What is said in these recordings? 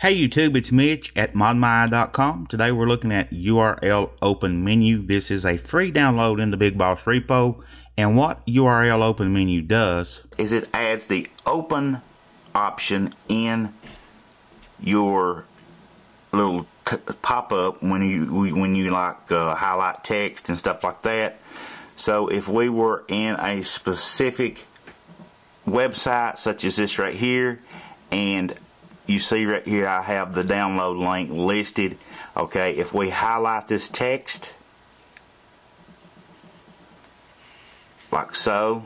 Hey YouTube, it's Mitch at modmyi.com. Today we're looking at URL Open Menu. This is a free download in the Big Boss repo. And what URL Open Menu does is it adds the open option in your little pop-up when you when you like uh, highlight text and stuff like that. So if we were in a specific website such as this right here and you see right here I have the download link listed. Okay if we highlight this text like so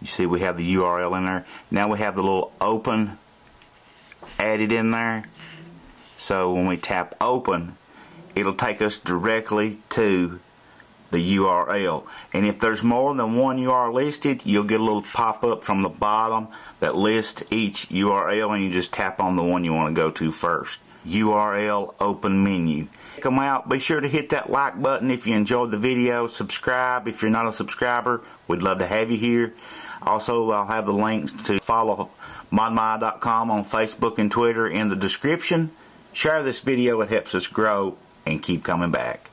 you see we have the URL in there. Now we have the little open added in there. So when we tap open it'll take us directly to the URL. And if there's more than one URL listed, you'll get a little pop-up from the bottom that lists each URL and you just tap on the one you want to go to first. URL open menu. Check them out. Be sure to hit that like button if you enjoyed the video. Subscribe if you're not a subscriber. We'd love to have you here. Also, I'll have the links to follow modmyi.com on Facebook and Twitter in the description. Share this video. It helps us grow and keep coming back.